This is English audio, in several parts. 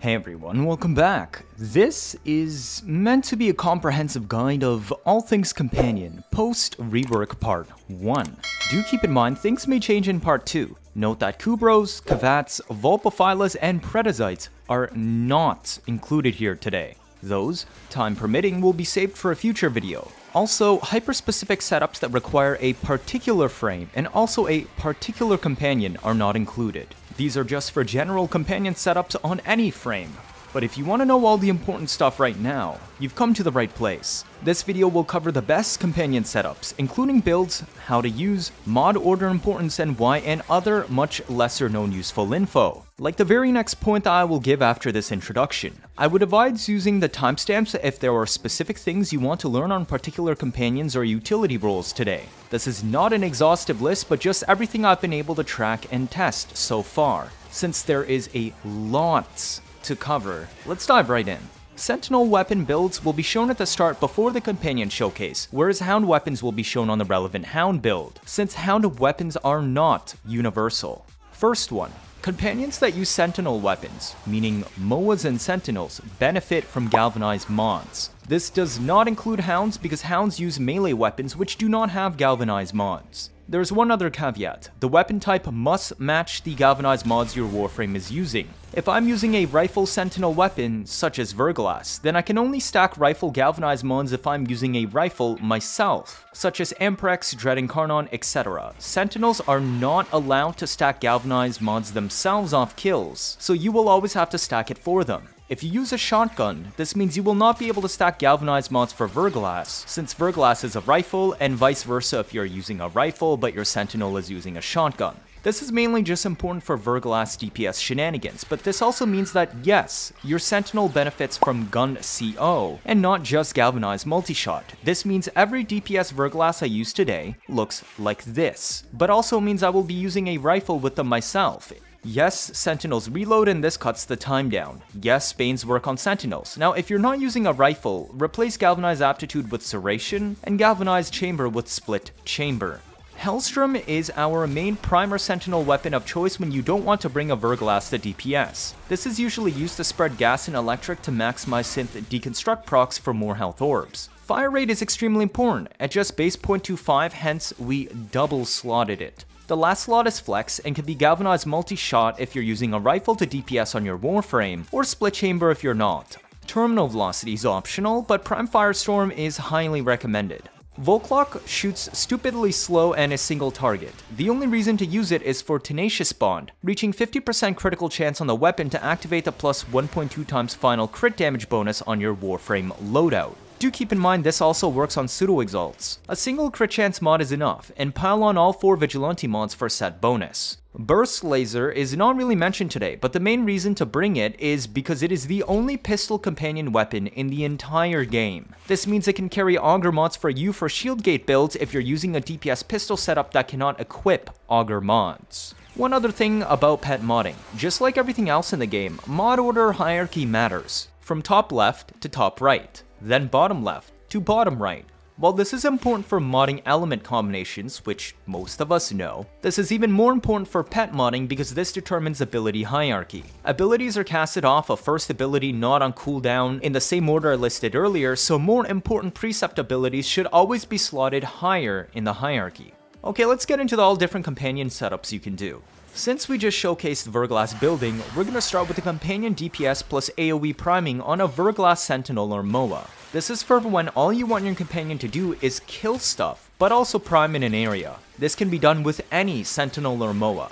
Hey everyone, welcome back. This is meant to be a comprehensive guide of all things companion, post rework part 1. Do keep in mind things may change in part 2. Note that Kubrows, Kavats, Vulpaphylas, and Predasites are not included here today. Those, time permitting, will be saved for a future video. Also, hyper-specific setups that require a particular frame and also a particular companion are not included. These are just for general companion setups on any frame. But if you want to know all the important stuff right now, you've come to the right place. This video will cover the best companion setups, including builds, how to use, mod order importance and why, and other much lesser known useful info. Like the very next point that I will give after this introduction, I would advise using the timestamps if there are specific things you want to learn on particular companions or utility roles today. This is not an exhaustive list, but just everything I've been able to track and test so far. Since there is a lot to cover, let's dive right in. Sentinel weapon builds will be shown at the start before the companion showcase, whereas Hound weapons will be shown on the relevant Hound build, since Hound weapons are not universal. First one, Companions that use Sentinel weapons, meaning MOAs and Sentinels, benefit from galvanized mods. This does not include Hounds because Hounds use melee weapons which do not have galvanized mods. There's one other caveat, the weapon type must match the galvanized mods your warframe is using. If I'm using a rifle sentinel weapon, such as Verglas, then I can only stack rifle galvanized mods if I'm using a rifle myself, such as Amprex, Dread Incarnon, etc. Sentinels are not allowed to stack galvanized mods themselves off kills, so you will always have to stack it for them. If you use a shotgun, this means you will not be able to stack galvanized mods for Verglas, since Verglas is a rifle, and vice versa if you're using a rifle but your sentinel is using a shotgun. This is mainly just important for Verglas DPS shenanigans, but this also means that yes, your Sentinel benefits from Gun CO, and not just Galvanized Multishot. This means every DPS Verglas I use today looks like this, but also means I will be using a rifle with them myself, Yes, Sentinels reload and this cuts the time down. Yes, Banes work on Sentinels. Now, if you're not using a rifle, replace Galvanized Aptitude with Serration, and Galvanized Chamber with Split Chamber. Helstrum is our main primer sentinel weapon of choice when you don't want to bring a Verglas to DPS. This is usually used to spread gas and electric to maximize synth deconstruct procs for more health orbs. Fire rate is extremely important, at just base 0.25 hence we double slotted it. The last slot is flex and can be galvanized multi-shot if you're using a rifle to DPS on your warframe, or split chamber if you're not. Terminal velocity is optional, but Prime Firestorm is highly recommended. Vulklok shoots stupidly slow and a single target. The only reason to use it is for Tenacious Bond, reaching 50% critical chance on the weapon to activate the plus 1.2 times final crit damage bonus on your Warframe loadout. Do keep in mind this also works on pseudo exalts. A single crit chance mod is enough, and pile on all 4 vigilante mods for set bonus. Burst Laser is not really mentioned today, but the main reason to bring it is because it is the only pistol companion weapon in the entire game. This means it can carry auger mods for you for shield gate builds if you're using a DPS pistol setup that cannot equip auger mods. One other thing about pet modding, just like everything else in the game, mod order hierarchy matters, from top left to top right then bottom left to bottom right. While this is important for modding element combinations, which most of us know, this is even more important for pet modding because this determines ability hierarchy. Abilities are casted off of first ability not on cooldown in the same order I listed earlier, so more important precept abilities should always be slotted higher in the hierarchy. Okay, let's get into the all different companion setups you can do. Since we just showcased Verglas building, we're gonna start with the companion DPS plus AoE priming on a Verglas Sentinel or MOA. This is for when all you want your companion to do is kill stuff, but also prime in an area. This can be done with any Sentinel or MOA.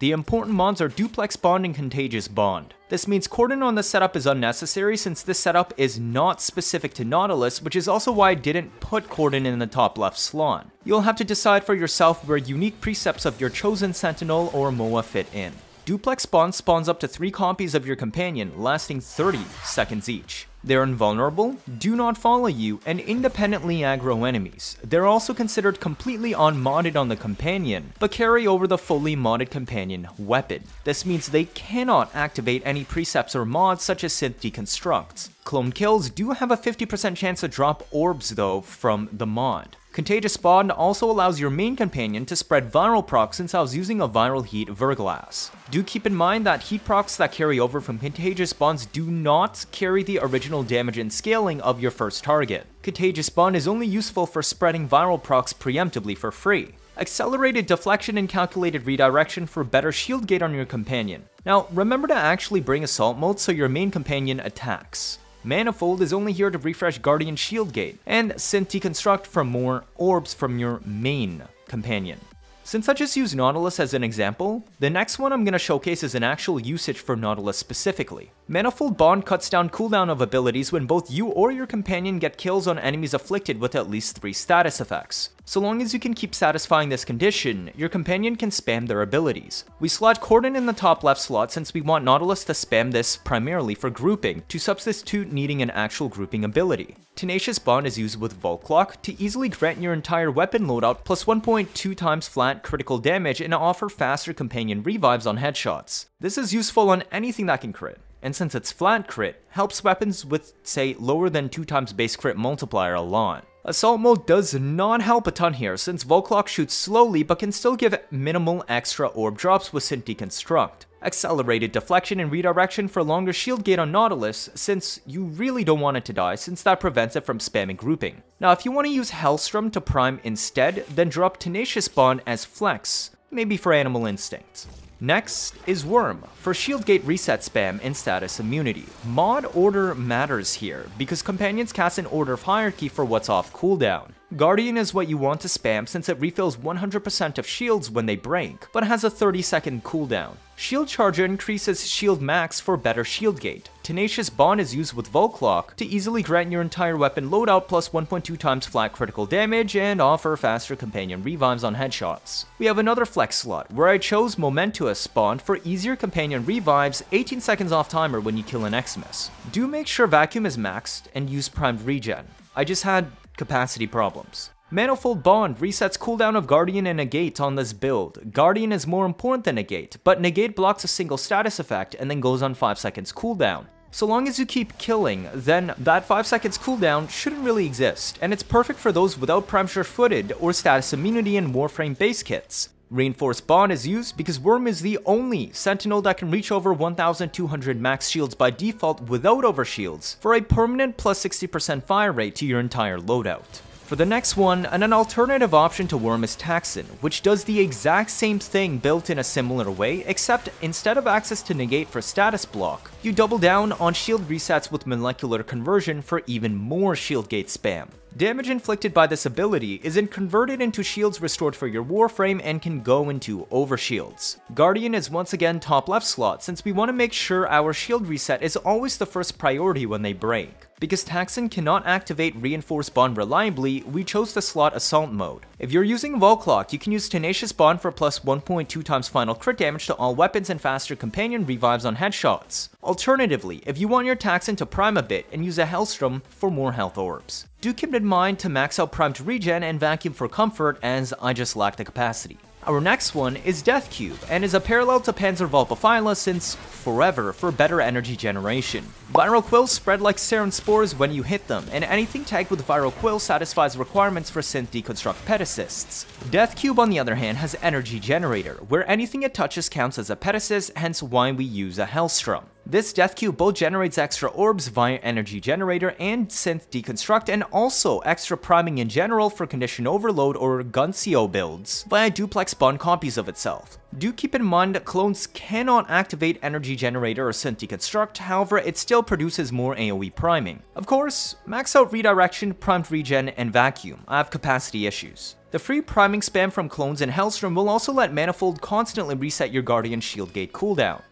The important mods are Duplex Bond and Contagious Bond. This means cordon on the setup is unnecessary since this setup is not specific to Nautilus, which is also why I didn't put cordon in the top left slot. You'll have to decide for yourself where unique precepts of your chosen Sentinel or MOA fit in. Duplex Bond spawns up to 3 copies of your companion, lasting 30 seconds each. They're invulnerable, do not follow you, and independently aggro enemies. They're also considered completely unmodded on the companion, but carry over the fully modded companion weapon. This means they cannot activate any precepts or mods such as synth deconstructs. Clone kills do have a 50% chance to drop orbs though from the mod. Contagious Spawn also allows your main companion to spread viral procs was using a viral heat Verglas. Do keep in mind that heat procs that carry over from Contagious Spawns do not carry the original damage and scaling of your first target. Contagious Spawn is only useful for spreading viral procs preemptively for free. Accelerated deflection and calculated redirection for better shield gate on your companion. Now, remember to actually bring assault mode so your main companion attacks. Manifold is only here to refresh Guardian Shield Gate, and Synth Deconstruct for more orbs from your main companion. Since I just used Nautilus as an example, the next one I'm going to showcase is an actual usage for Nautilus specifically. Manifold Bond cuts down cooldown of abilities when both you or your companion get kills on enemies afflicted with at least 3 status effects. So long as you can keep satisfying this condition, your companion can spam their abilities. We slot Cordon in the top left slot since we want Nautilus to spam this primarily for grouping, to substitute needing an actual grouping ability. Tenacious Bond is used with Vulklok to easily grant your entire weapon loadout plus 1.2 times flat critical damage and offer faster companion revives on headshots. This is useful on anything that can crit and since it's flat crit, helps weapons with, say, lower than 2 times base crit multiplier a lot. Assault mode does not help a ton here since Vulklok shoots slowly but can still give minimal extra orb drops with Synth Deconstruct. Accelerated deflection and redirection for longer shield gate on Nautilus since you really don't want it to die since that prevents it from spamming grouping. Now if you want to use Helstrum to prime instead, then drop Tenacious Bond as flex, maybe for Animal Instinct. Next is Wyrm, for shield gate reset spam and status immunity. Mod order matters here, because companions cast an order of hierarchy for what's off cooldown. Guardian is what you want to spam since it refills 100% of shields when they break, but has a 30 second cooldown. Shield Charger increases shield max for better shield gate. Tenacious Bond is used with Vulklok to easily grant your entire weapon loadout plus 1.2 times flat critical damage and offer faster companion revives on headshots. We have another flex slot where I chose Momentous Bond for easier companion revives 18 seconds off timer when you kill an Eximus. Do make sure vacuum is maxed and use primed regen. I just had capacity problems. Manifold Bond resets cooldown of Guardian and Negate on this build. Guardian is more important than Negate, but Negate blocks a single status effect and then goes on 5 seconds cooldown. So long as you keep killing, then that 5 seconds cooldown shouldn't really exist, and it's perfect for those without Prime Sure-Footed or status immunity and Warframe base kits. Reinforced Bond is used because Wyrm is the only Sentinel that can reach over 1200 max shields by default without overshields for a permanent plus 60% fire rate to your entire loadout. For the next one, an alternative option to Wyrm is Taxon, which does the exact same thing built in a similar way, except instead of access to negate for status block, you double down on shield resets with molecular conversion for even more shield gate spam. Damage inflicted by this ability isn't converted into shields restored for your warframe and can go into overshields. Guardian is once again top left slot since we want to make sure our shield reset is always the first priority when they break. Because Taxon cannot activate Reinforced Bond reliably, we chose the slot Assault mode. If you're using Vulklok, you can use Tenacious Bond for plus 1.2 times final crit damage to all weapons and faster companion revives on headshots. Alternatively, if you want your Taxon to prime a bit and use a Helstrum for more health orbs. Do keep in mind to max out primed regen and vacuum for comfort as I just lack the capacity. Our next one is Dethcube, and is a parallel to Panzer Vulpaphyla since forever for better energy generation. Viral quills spread like Saryn spores when you hit them, and anything tagged with viral quill satisfies requirements for synth deconstruct petassists. Dethcube on the other hand has energy generator, where anything it touches counts as a petassist, hence why we use a Helstrum. This Dethcube both generates extra orbs via Energy Generator and Synth Deconstruct, and also extra priming in general for Condition Overload or Gun CO builds via duplex bond copies of itself. Do keep in mind that clones cannot activate Energy Generator or Synth Deconstruct, however it still produces more AoE priming. Of course, max out redirection, primed regen, and vacuum. I have capacity issues. The free priming spam from clones and Helstrum will also let Manifold constantly reset your Guardian Shield Gate cooldown.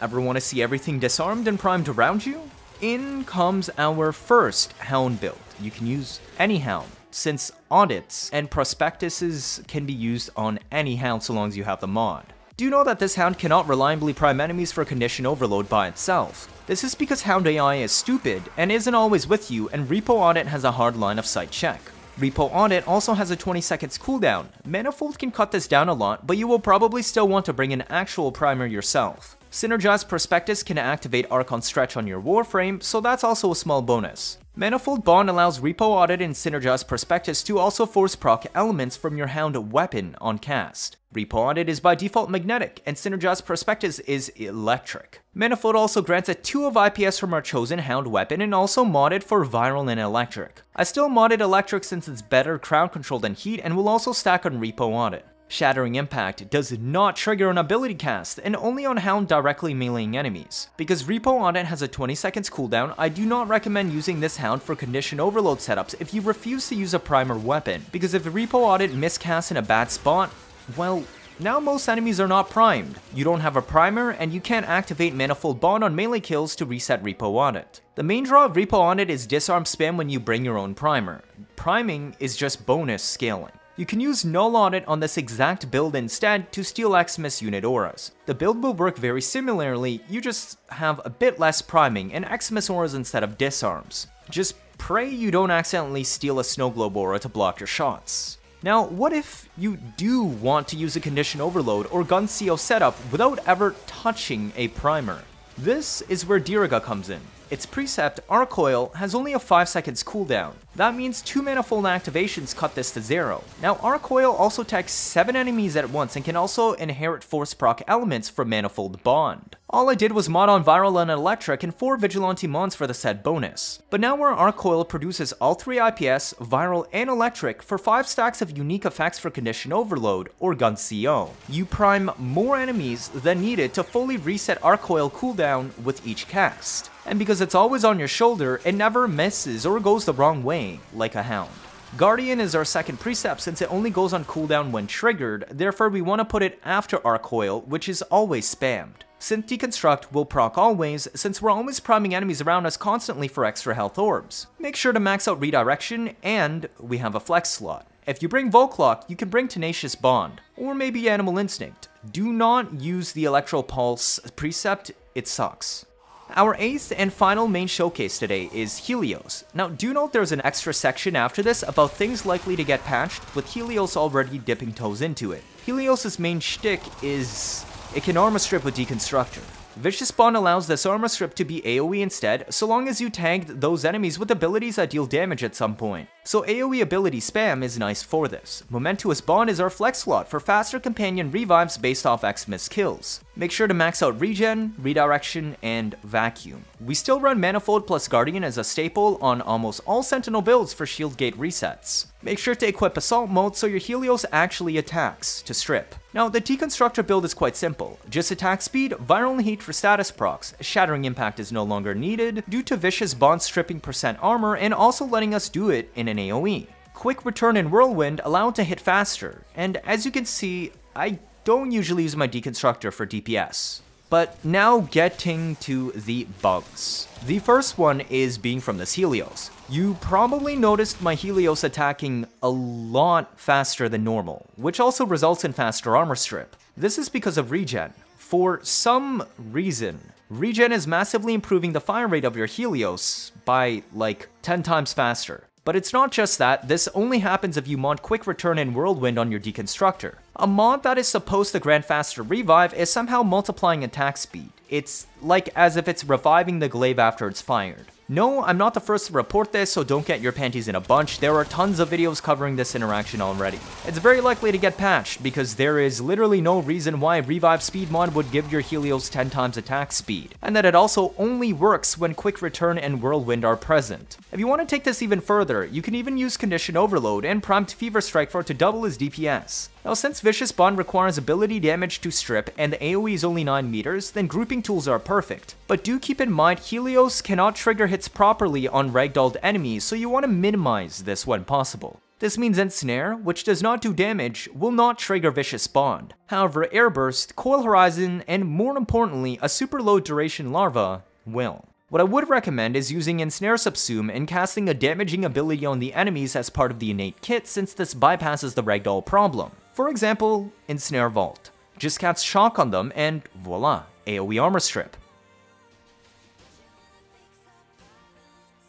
Ever want to see everything disarmed and primed around you? In comes our first Hound build. You can use any Hound, since audits and prospectuses can be used on any Hound so long as you have the mod. Do you know that this Hound cannot reliably prime enemies for condition overload by itself? This is because Hound AI is stupid and isn't always with you and Repo Audit has a hard line of sight check. Repo Audit also has a 20 seconds cooldown. Manifold can cut this down a lot, but you will probably still want to bring an actual primer yourself. Synergized Prospectus can activate Archon Stretch on your Warframe, so that's also a small bonus. Manifold Bond allows Repo Audit and Synergized Prospectus to also force proc elements from your Hound weapon on cast. Repo Audit is by default magnetic, and Synergized Prospectus is electric. Manifold also grants a 2 of IPS from our chosen Hound weapon and also modded for Viral and Electric. I still modded Electric since it's better crowd control than heat and will also stack on Repo Audit. Shattering Impact does not trigger an ability cast, and only on Hound directly meleeing enemies. Because Repo Audit has a 20 seconds cooldown, I do not recommend using this Hound for Condition Overload setups if you refuse to use a primer weapon, because if Repo Audit miscasts in a bad spot, well, now most enemies are not primed. You don't have a primer, and you can't activate Manifold Bond on melee kills to reset Repo Audit. The main draw of Repo Audit is disarm spam when you bring your own primer. Priming is just bonus scaling. You can use Null Audit on this exact build instead to steal Eximus unit auras. The build will work very similarly, you just have a bit less priming and Eximus auras instead of disarms. Just pray you don't accidentally steal a Snow Globe aura to block your shots. Now, what if you do want to use a Condition Overload or Gun CO setup without ever touching a primer? This is where Diriga comes in. Its precept, Arc Coil, has only a 5 seconds cooldown. That means 2 manifold activations cut this to 0. Now Arc Coil also attacks 7 enemies at once and can also inherit force proc elements from Manifold Bond. All I did was mod on Viral and Electric and 4 Vigilante Mons for the said bonus. But now where Arc Coil produces all 3 IPS, Viral, and Electric for 5 stacks of unique effects for Condition Overload, or Gun CO. You prime more enemies than needed to fully reset Arc Coil cooldown with each cast and because it's always on your shoulder, it never misses or goes the wrong way, like a hound. Guardian is our second precept since it only goes on cooldown when triggered, therefore we want to put it after our Coil, which is always spammed. Synth Deconstruct will proc always, since we're always priming enemies around us constantly for extra health orbs. Make sure to max out Redirection, and we have a flex slot. If you bring Vulklok, you can bring Tenacious Bond, or maybe Animal Instinct. Do not use the Electro Pulse precept, it sucks. Our eighth and final main showcase today is Helios. Now do note there's an extra section after this about things likely to get patched, with Helios already dipping toes into it. Helios' main shtick is it can armor strip with Deconstructor. Vicious Spawn allows this armor strip to be AoE instead, so long as you tagged those enemies with abilities that deal damage at some point. So AoE ability spam is nice for this. Momentous Bond is our flex slot for faster companion revives based off Eximus kills. Make sure to max out regen, redirection, and vacuum. We still run Manifold plus Guardian as a staple on almost all Sentinel builds for shield gate resets. Make sure to equip Assault mode so your Helios actually attacks, to strip. Now, the Deconstructor build is quite simple. Just attack speed, viral heat for status procs. Shattering Impact is no longer needed due to Vicious Bond stripping percent armor and also letting us do it in an AoE. Quick Return and Whirlwind allow it to hit faster, and as you can see, I don't usually use my deconstructor for DPS. But now getting to the bugs. The first one is being from this Helios. You probably noticed my Helios attacking a lot faster than normal, which also results in faster armor strip. This is because of regen. For some reason, regen is massively improving the fire rate of your Helios by like 10 times faster. But it's not just that, this only happens if you mod Quick Return and Whirlwind on your Deconstructor. A mod that is supposed to grant faster revive is somehow multiplying attack speed. It's like as if it's reviving the glaive after it's fired. No, I'm not the first to report this, so don't get your panties in a bunch. There are tons of videos covering this interaction already. It's very likely to get patched, because there is literally no reason why Revive Speed mod would give your Helios 10 times attack speed, and that it also only works when Quick Return and Whirlwind are present. If you want to take this even further, you can even use Condition Overload and Prompt Fever Strike for to double his DPS. Now since Vicious Bond requires ability damage to strip and the AoE is only 9 meters, then grouping tools are perfect. But do keep in mind Helios cannot trigger hits properly on ragdolled enemies, so you want to minimize this when possible. This means Ensnare, which does not do damage, will not trigger Vicious Bond. However, Airburst, Coil Horizon, and more importantly, a super low duration larva will. What I would recommend is using Ensnare Subsume and casting a damaging ability on the enemies as part of the innate kit since this bypasses the ragdoll problem. For example, Ensnare Vault. Just cast Shock on them and voila, AoE Armor Strip.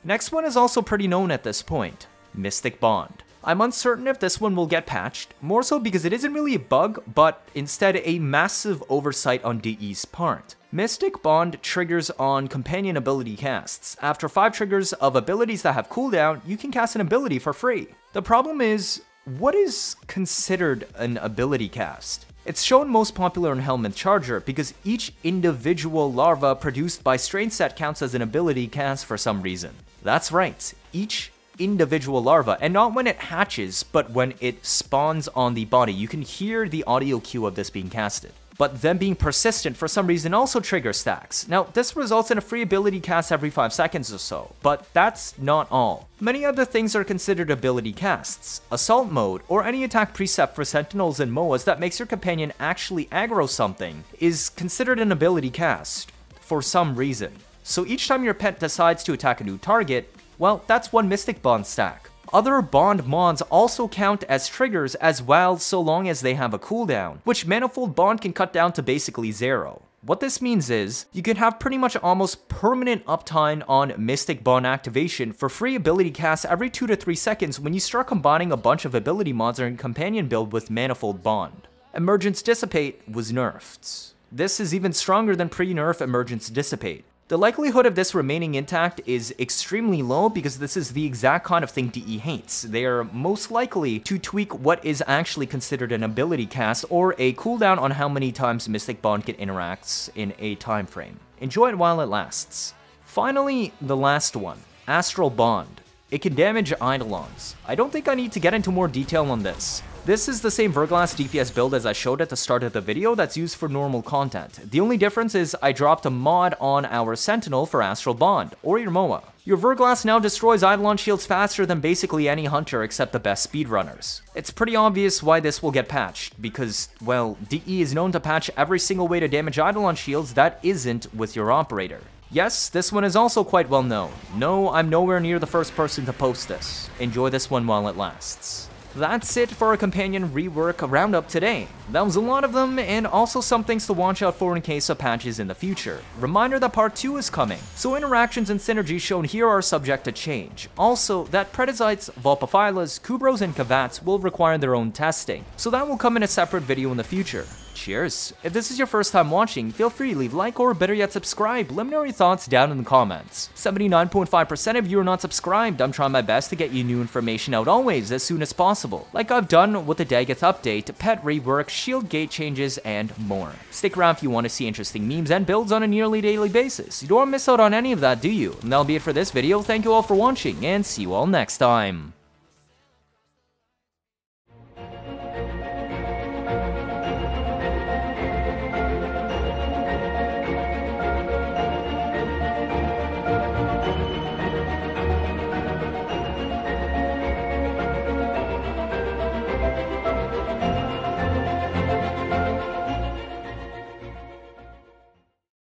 Next one is also pretty known at this point, Mystic Bond. I'm uncertain if this one will get patched, more so because it isn't really a bug, but instead a massive oversight on DE's part. Mystic Bond triggers on companion ability casts. After 5 triggers of abilities that have cooldown, you can cast an ability for free. The problem is, what is considered an ability cast? It's shown most popular in Helminth Charger because each individual larva produced by Strain Set counts as an ability cast for some reason. That's right, each individual larva, and not when it hatches, but when it spawns on the body. You can hear the audio cue of this being casted but them being persistent for some reason also triggers stacks. Now, this results in a free ability cast every 5 seconds or so, but that's not all. Many other things are considered ability casts. Assault mode, or any attack precept for sentinels and moas that makes your companion actually aggro something, is considered an ability cast, for some reason. So each time your pet decides to attack a new target, well, that's one Mystic Bond stack. Other Bond Mons also count as triggers as well so long as they have a cooldown, which Manifold Bond can cut down to basically zero. What this means is, you can have pretty much almost permanent uptime on Mystic Bond activation for free ability casts every 2 to 3 seconds when you start combining a bunch of ability mods in companion build with Manifold Bond. Emergence Dissipate was nerfed. This is even stronger than pre-nerf Emergence Dissipate. The likelihood of this remaining intact is extremely low because this is the exact kind of thing DE hates. They are most likely to tweak what is actually considered an ability cast or a cooldown on how many times Mystic Bond can interact in a time frame. Enjoy it while it lasts. Finally, the last one, Astral Bond. It can damage Eidolons. I don't think I need to get into more detail on this. This is the same Verglas DPS build as I showed at the start of the video that's used for normal content. The only difference is I dropped a mod on our Sentinel for Astral Bond, or your Moa. Your Verglas now destroys Eidolon shields faster than basically any hunter except the best speedrunners. It's pretty obvious why this will get patched, because, well, DE is known to patch every single way to damage Eidolon shields that isn't with your operator. Yes, this one is also quite well known. No, I'm nowhere near the first person to post this. Enjoy this one while it lasts. That's it for a companion rework roundup today. That was a lot of them, and also some things to watch out for in case of patches in the future. Reminder that part 2 is coming, so interactions and synergies shown here are subject to change. Also, that Predasites, Vulpaphylas, Kubrows, and Kavats will require their own testing, so that will come in a separate video in the future. Cheers! If this is your first time watching, feel free to leave like or better yet subscribe. Let me know your thoughts down in the comments. 79.5% of you are not subscribed. I'm trying my best to get you new information out always as soon as possible, like I've done with the Dagath update, pet rework, shield gate changes, and more. Stick around if you want to see interesting memes and builds on a nearly daily basis. You don't miss out on any of that, do you? And that'll be it for this video. Thank you all for watching, and see you all next time.